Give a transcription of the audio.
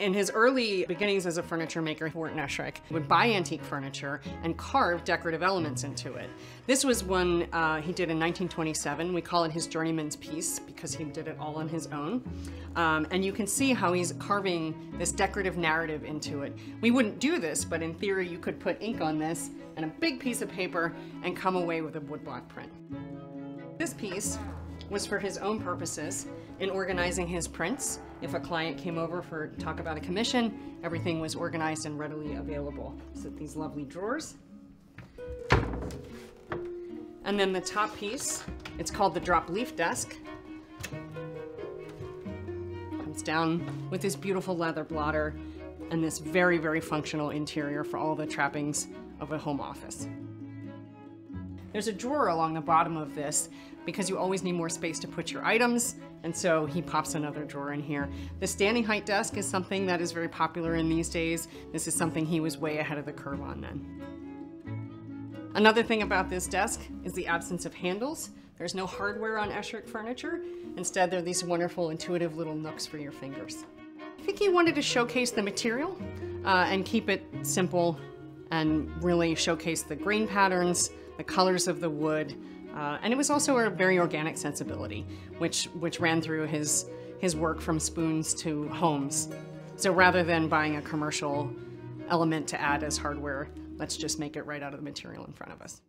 In his early beginnings as a furniture maker, Wharton Esherick would buy antique furniture and carve decorative elements into it. This was one uh, he did in 1927. We call it his journeyman's piece because he did it all on his own. Um, and you can see how he's carving this decorative narrative into it. We wouldn't do this, but in theory you could put ink on this and a big piece of paper and come away with a woodblock print. This piece was for his own purposes in organizing his prints. If a client came over for talk about a commission, everything was organized and readily available. So these lovely drawers. And then the top piece, it's called the drop leaf desk. Comes down with this beautiful leather blotter and this very, very functional interior for all the trappings of a home office. There's a drawer along the bottom of this because you always need more space to put your items, and so he pops another drawer in here. The standing height desk is something that is very popular in these days. This is something he was way ahead of the curve on then. Another thing about this desk is the absence of handles. There's no hardware on Esherick furniture. Instead, there are these wonderful intuitive little nooks for your fingers. I think he wanted to showcase the material uh, and keep it simple and really showcase the grain patterns, the colors of the wood, uh, and it was also a very organic sensibility, which, which ran through his, his work from spoons to homes. So rather than buying a commercial element to add as hardware, let's just make it right out of the material in front of us.